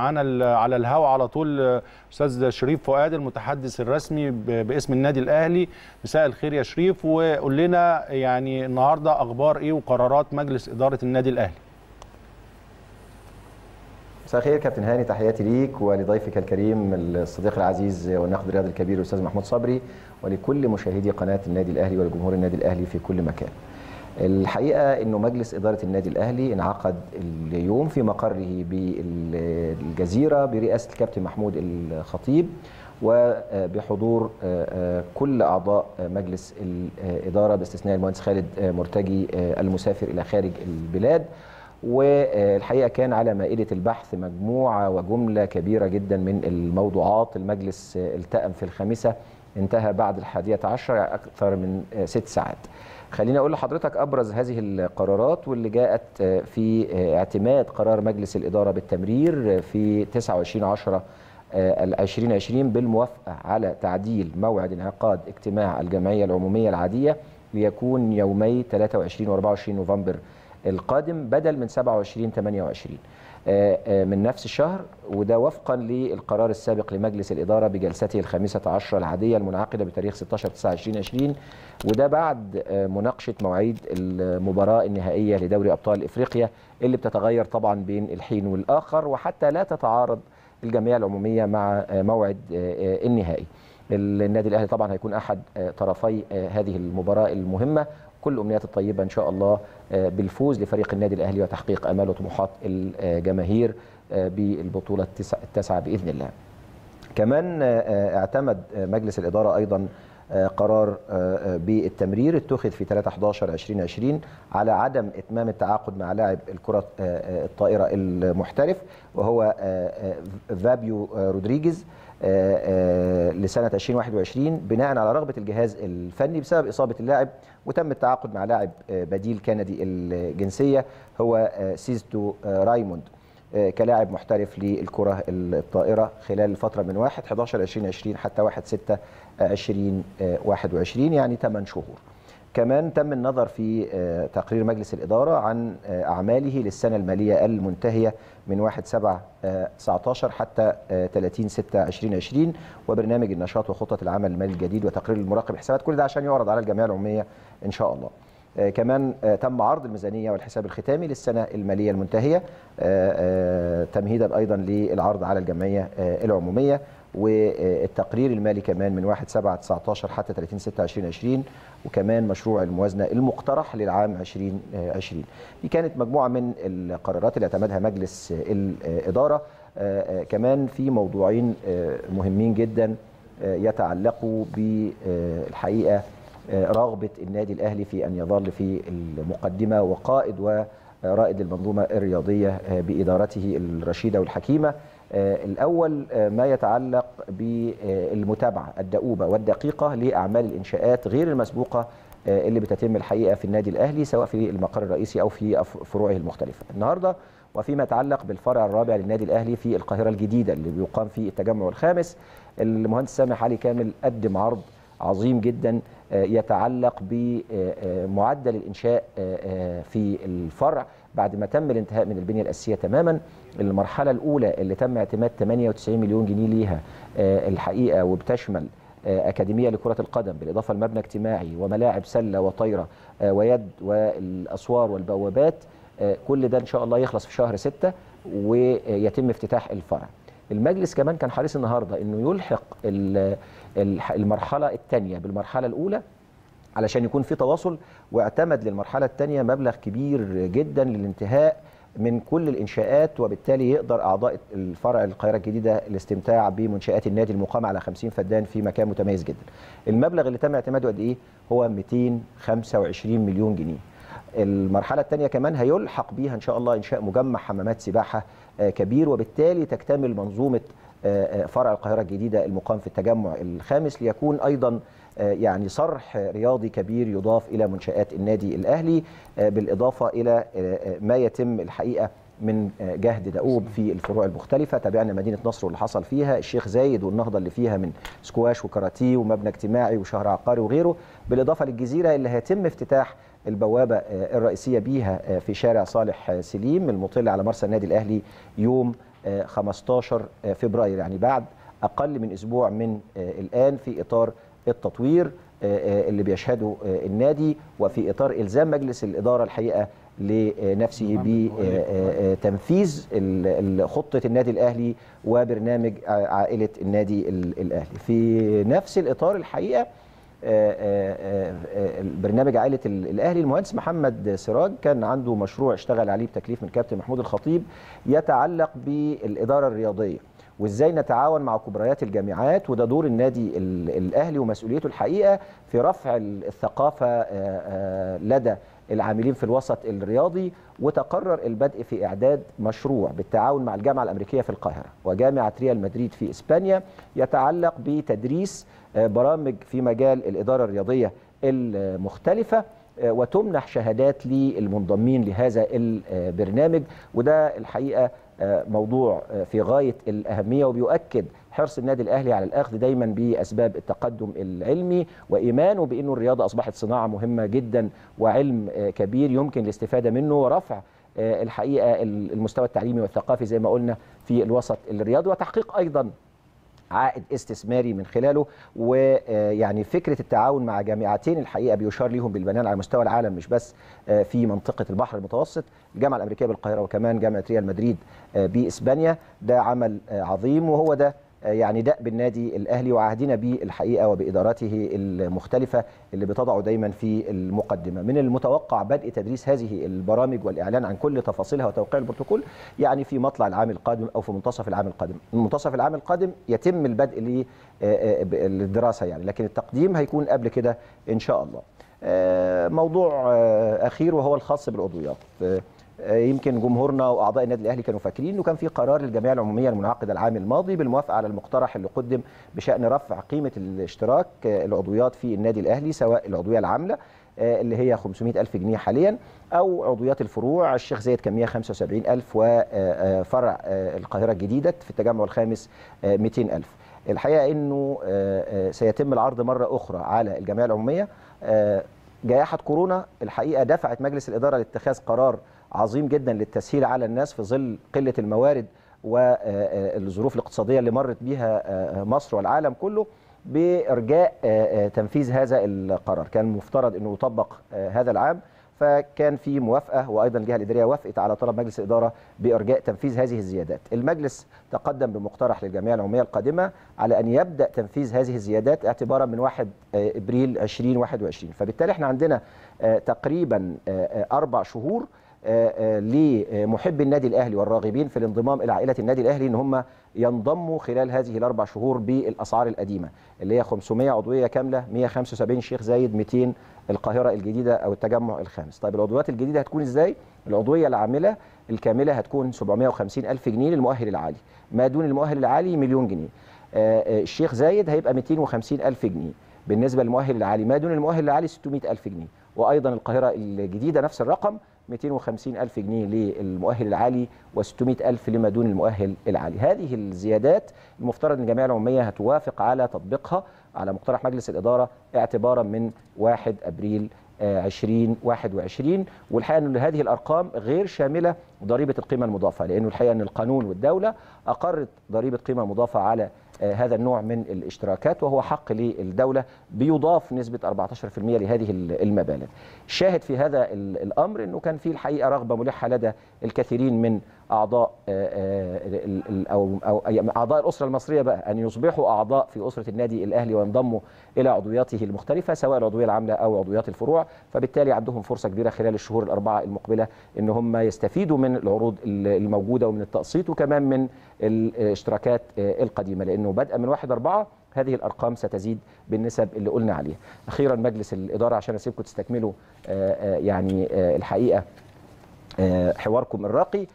معانا على الهوا على طول أستاذ شريف فؤاد المتحدث الرسمي باسم النادي الأهلي. مساء الخير يا شريف. وقول لنا يعني النهارده أخبار إيه وقرارات مجلس إدارة النادي الأهلي؟ مساء الخير كابتن هاني تحياتي ليك ولضيفك الكريم الصديق العزيز والناقد الرياضي الكبير الأستاذ محمود صبري ولكل مشاهدي قناة النادي الأهلي ولجمهور النادي الأهلي في كل مكان. الحقيقة إنه مجلس إدارة النادي الأهلي انعقد اليوم في مقره بالجزيرة برئاسة الكابتن محمود الخطيب وبحضور كل أعضاء مجلس الإدارة باستثناء المهندس خالد مرتجي المسافر إلى خارج البلاد. والحقيقة كان على مائدة البحث مجموعة وجملة كبيرة جدا من الموضوعات. المجلس التأم في الخامسة انتهى بعد الحادية عشر أكثر من ست ساعات. خليني أقول لحضرتك أبرز هذه القرارات واللي جاءت في اعتماد قرار مجلس الإدارة بالتمرير في 29 10 2020 بالموافقة على تعديل موعد انعقاد اجتماع الجمعية العمومية العادية ليكون يومي 23 و 24 نوفمبر القادم بدل من 27 28 من نفس الشهر وده وفقا للقرار السابق لمجلس الإدارة بجلسته الخامسة عشر العادية المنعقدة بتاريخ 16 9 2020 وده بعد مناقشة مواعيد المباراة النهائية لدوري أبطال إفريقيا اللي بتتغير طبعا بين الحين والآخر وحتى لا تتعارض الجمعية العمومية مع موعد النهائي. النادي الأهلي طبعا هيكون أحد طرفي هذه المباراة المهمة كل أمنيات الطيبة إن شاء الله بالفوز لفريق النادي الأهلي وتحقيق أمال وطموحات الجماهير بالبطولة التاسعة بإذن الله. كمان اعتمد مجلس الإدارة أيضا قرار بالتمرير اتخذ في 3 11 2020 على عدم اتمام التعاقد مع لاعب الكرة الطائرة المحترف وهو فابيو رودريجيز لسنة 2021 بناء على رغبة الجهاز الفني بسبب إصابة اللاعب وتم التعاقد مع لاعب بديل كندي الجنسية هو سيزتو رايموند. كلاعب محترف للكرة الطائرة خلال الفترة من 1 11 2020 حتى 1 6 2021 يعني 8 شهور. كمان تم النظر في تقرير مجلس الإدارة عن أعماله للسنة المالية المنتهية من 1 7 19 حتى 30 6 2020 وبرنامج النشاط وخطة العمل المالي الجديد وتقرير المراقب حسابات كل ده عشان يعرض على الجمعية العمومية إن شاء الله. كمان تم عرض الميزانية والحساب الختامي للسنة المالية المنتهية تمهيدا أيضا للعرض على الجمعية العمومية والتقرير المالي كمان من 1 7 19 حتى 30 6 2020 وكمان مشروع الموازنة المقترح للعام 2020 دي كانت مجموعة من القرارات اللي اعتمدها مجلس الإدارة. كمان في موضوعين مهمين جدا يتعلقوا بالحقيقة رغبة النادي الأهلي في أن يظل في المقدمة وقائد ورائد المنظومة الرياضية بإدارته الرشيدة والحكيمة. الأول ما يتعلق بالمتابعة الدؤوبة والدقيقة لأعمال الإنشاءات غير المسبوقة اللي بتتم الحقيقة في النادي الأهلي سواء في المقر الرئيسي أو في فروعه المختلفة. النهاردة وفيما يتعلق بالفرع الرابع للنادي الأهلي في القاهرة الجديدة اللي بيقام فيه التجمع الخامس المهندس سامح علي كامل قدم عرض عظيم جدا يتعلق بمعدل الإنشاء في الفرع. بعد ما تم الانتهاء من البنية الأساسية تماما المرحلة الأولى اللي تم اعتماد 98 مليون جنيه ليها الحقيقة وبتشمل أكاديمية لكرة القدم بالإضافة لمبنى اجتماعي وملاعب سلة وطايرة ويد والأسوار والبوابات كل ده إن شاء الله يخلص في شهر 6 ويتم افتتاح الفرع. المجلس كمان كان حريص النهاردة أنه يلحق المرحلة الثانية بالمرحلة الأولى علشان يكون في تواصل واعتمد للمرحلة الثانية مبلغ كبير جدا للانتهاء من كل الإنشاءات وبالتالي يقدر أعضاء الفرع القاهرة الجديدة الاستمتاع بمنشآت النادي المقام على 50 فدان في مكان متميز جدا. المبلغ اللي تم اعتماده قد إيه؟ هو 225 مليون جنيه. المرحلة الثانية كمان هيلحق بيها إن شاء الله إنشاء مجمع حمامات سباحة كبير وبالتالي تكتمل منظومة فرع القاهرة الجديدة المقام في التجمع الخامس ليكون أيضا يعني صرح رياضي كبير يضاف إلى منشآت النادي الأهلي بالإضافة إلى ما يتم الحقيقة من جهد دؤوب في الفروع المختلفة. تابعنا مدينة نصر واللي حصل فيها الشيخ زايد والنهضة اللي فيها من سكواش وكاراتيه ومبنى اجتماعي وشهر عقاري وغيره. بالإضافة للجزيرة اللي هيتم افتتاح البوابة الرئيسية بيها في شارع صالح سليم المطل على مرسى النادي الأهلي يوم 15 فبراير يعني بعد أقل من أسبوع من الآن في إطار التطوير اللي بيشهده النادي وفي إطار إلزام مجلس الإدارة الحقيقة لنفسه بتنفيذ خطة النادي الأهلي وبرنامج عائلة النادي الأهلي. في نفس الإطار الحقيقة برنامج عائلة الأهلي. المهندس محمد سراج كان عنده مشروع اشتغل عليه بتكليف من كابتن محمود الخطيب يتعلق بالإدارة الرياضية وإزاي نتعاون مع كبريات الجامعات. وده دور النادي الأهلي ومسؤوليته الحقيقة في رفع الثقافة لدى العاملين في الوسط الرياضي وتقرر البدء في إعداد مشروع بالتعاون مع الجامعة الأمريكية في القاهرة. وجامعة ريال مدريد في إسبانيا يتعلق بتدريس برامج في مجال الإدارة الرياضية المختلفة وتمنح شهادات للمنضمين لهذا البرنامج. وده الحقيقة موضوع في غاية الأهمية وبيؤكد حرص النادي الأهلي على الأخذ دايما بأسباب التقدم العلمي وإيمانه بأنه الرياضة أصبحت صناعة مهمة جدا وعلم كبير يمكن الاستفادة منه ورفع الحقيقة المستوى التعليمي والثقافي زي ما قلنا في الوسط الرياضي وتحقيق أيضا عائد استثماري من خلاله ويعني فكرة التعاون مع جامعتين الحقيقة بيشار ليهم بالبنان على مستوى العالم مش بس في منطقة البحر المتوسط الجامعة الأمريكية بالقاهرة وكمان جامعة ريال مدريد بإسبانيا. ده عمل عظيم وهو ده يعني دأب النادي الأهلي وعهدنا به الحقيقة وبادارته المختلفة اللي بتضعه دايما في المقدمة. من المتوقع بدء تدريس هذه البرامج والإعلان عن كل تفاصيلها وتوقيع البروتوكول يعني في مطلع العام القادم أو في منتصف العام القادم. منتصف العام القادم يتم البدء للدراسة يعني لكن التقديم هيكون قبل كده إن شاء الله. موضوع أخير وهو الخاص بالعضويات يمكن جمهورنا وأعضاء النادي الأهلي كانوا فاكرين إنه كان في قرار للجمعيه العمومية المنعقدة العام الماضي بالموافقة على المقترح اللي قدم بشأن رفع قيمة الاشتراك العضويات في النادي الأهلي سواء العضوية العاملة اللي هي 500 ألف جنيه حاليا أو عضويات الفروع الشيخ زايد كان 175 ألف وفرع القاهرة الجديدة في التجمع الخامس 200 ألف. الحقيقة أنه سيتم العرض مرة أخرى على الجمعية العمومية. جائحة كورونا الحقيقة دفعت مجلس الإدارة لاتخاذ قرار عظيم جدا للتسهيل على الناس في ظل قلة الموارد والظروف الاقتصادية اللي مرت بها مصر والعالم كله بإرجاء تنفيذ هذا القرار كان مفترض إنه يطبق هذا العام فكان في موافقة وأيضا الجهة الإدارية وافقت على طلب مجلس الإدارة بإرجاء تنفيذ هذه الزيادات. المجلس تقدم بمقترح للجمعيه العمومية القادمة على أن يبدأ تنفيذ هذه الزيادات اعتبارا من 1 إبريل 2021 فبالتالي إحنا عندنا تقريبا أربع شهور لمحبي النادي الأهلي والراغبين في الانضمام إلى عائلة النادي الأهلي إن هم ينضموا خلال هذه الأربع شهور بالأسعار القديمة اللي هي 500 عضوية كاملة 175 شيخ زايد 200 القاهرة الجديدة أو التجمع الخامس. طيب العضويات الجديدة هتكون إزاي؟ العضوية العاملة الكاملة هتكون 750 ألف جنيه للمؤهل العالي. ما دون المؤهل العالي مليون جنيه. الشيخ زايد هيبقى 250 ألف جنيه. بالنسبة للمؤهل العالي ما دون المؤهل العالي 600 ألف جنيه. وأيضا القاهرة الجديدة نفس الرقم 250 ألف جنيه للمؤهل العالي و600 ألف لما دون المؤهل العالي. هذه الزيادات المفترض أن الجمعية العمومية هتوافق على تطبيقها على مقترح مجلس الإدارة اعتبارا من 1 أبريل 2021 والحقيقة إن هذه الأرقام غير شاملة ضريبة القيمة المضافة لأنه الحقيقة إن القانون والدولة أقرت ضريبة قيمة مضافة على هذا النوع من الاشتراكات وهو حق للدولة بيضاف نسبة 14% لهذه المبالغ. الشاهد في هذا الأمر إنه كان في الحقيقة رغبة ملحة لدى الكثيرين من أعضاء أو أو أعضاء الأسرة المصرية بقى أن يصبحوا أعضاء في أسرة النادي الأهلي وينضموا إلى عضوياته المختلفة سواء العضوية العاملة أو عضويات الفروع فبالتالي عندهم فرصة كبيرة خلال الشهور الأربعة المقبلة إن هم يستفيدوا من العروض الموجودة ومن التقسيط وكمان من الاشتراكات القديمة لأنه بدءا من 1 4 هذه الأرقام ستزيد بالنسب اللي قلنا عليها. أخيرا مجلس الإدارة عشان أسيبكم تستكملوا يعني الحقيقة حواركم الراقي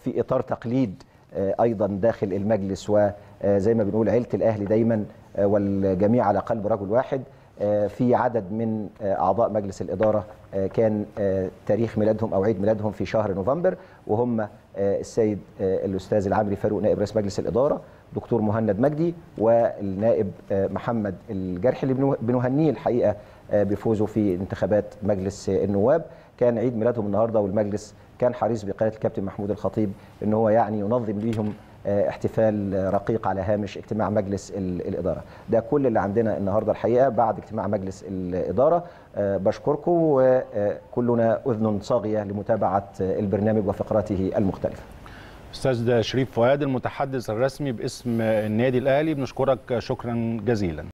في إطار تقليد أيضا داخل المجلس وزي ما بنقول عيلة الاهلي دايما والجميع على قلب رجل واحد. في عدد من أعضاء مجلس الإدارة كان تاريخ ميلادهم أو عيد ميلادهم في شهر نوفمبر وهم السيد الأستاذ العامري فاروق نائب رئيس مجلس الإدارة دكتور مهند مجدي والنائب محمد الجرح اللي بنهنيه الحقيقة بفوزه في انتخابات مجلس النواب. كان عيد ميلادهم النهارده والمجلس كان حريص بقياده الكابتن محمود الخطيب إن هو يعني ينظم ليهم احتفال رقيق على هامش اجتماع مجلس الإدارة. ده كل اللي عندنا النهارده الحقيقة بعد اجتماع مجلس الإدارة. بشكركم وكلنا أذن صاغية لمتابعة البرنامج وفقراته المختلفة. أستاذ شريف فؤاد المتحدث الرسمي باسم النادي الأهلي بنشكرك شكرا جزيلا.